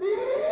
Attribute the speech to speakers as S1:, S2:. S1: Beep!